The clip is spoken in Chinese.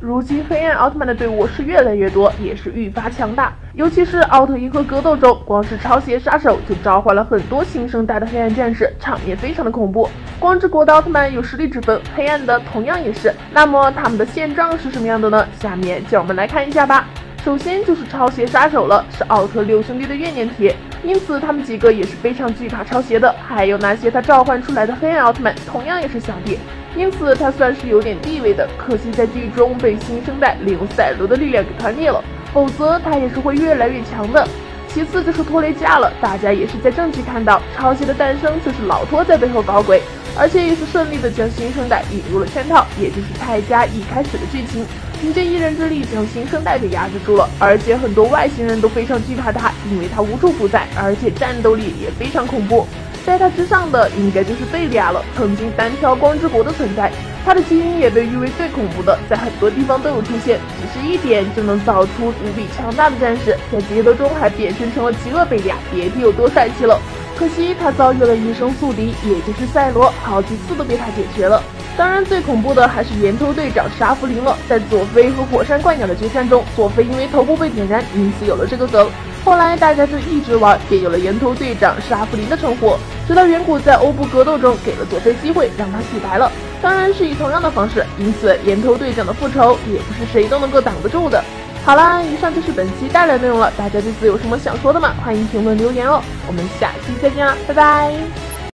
如今黑暗奥特曼的队伍是越来越多，也是愈发强大。尤其是奥特银河格斗中，光是超邪杀手就召唤了很多新生代的黑暗战士，场面非常的恐怖。光之国的奥特曼有实力之分，黑暗的同样也是。那么他们的现状是什么样的呢？下面就让我们来看一下吧。首先就是超邪杀手了，是奥特六兄弟的怨念体，因此他们几个也是非常惧怕超邪的。还有那些他召唤出来的黑暗奥特曼，同样也是小弟，因此他算是有点地位的。可惜在剧中被新生代利用赛罗的力量给团灭了，否则他也是会越来越强的。其次就是托雷加了，大家也是在正剧看到超邪的诞生就是老托在背后搞鬼，而且也是顺利的将新生代引入了圈套，也就是泰迦一开始的剧情。凭借一人之力将新生代给压制住了，而且很多外星人都非常惧怕他，因为他无处不在，而且战斗力也非常恐怖。在他之上的应该就是贝利亚了，曾经单挑光之国的存在，他的基因也被誉为最恐怖的，在很多地方都有出现，只是一点就能造出无比强大的战士，在捷德中还变身成了极恶贝利亚，别提有多帅气了。可惜他遭遇了一生宿敌，也就是赛罗，好几次都被他解决了。当然，最恐怖的还是源头队长沙弗林了。在佐菲和火山怪鸟的决战中，佐菲因为头部被点燃，因此有了这个梗。后来大家就一直玩，便有了源头队长沙弗林的称呼。直到远古在欧布格斗中给了佐菲机会，让他洗白了，当然是以同样的方式。因此，岩头队长的复仇也不是谁都能够挡得住的。好啦，以上就是本期带来的内容了。大家对此有什么想说的吗？欢迎评论留言哦。我们下期再见啦，拜拜。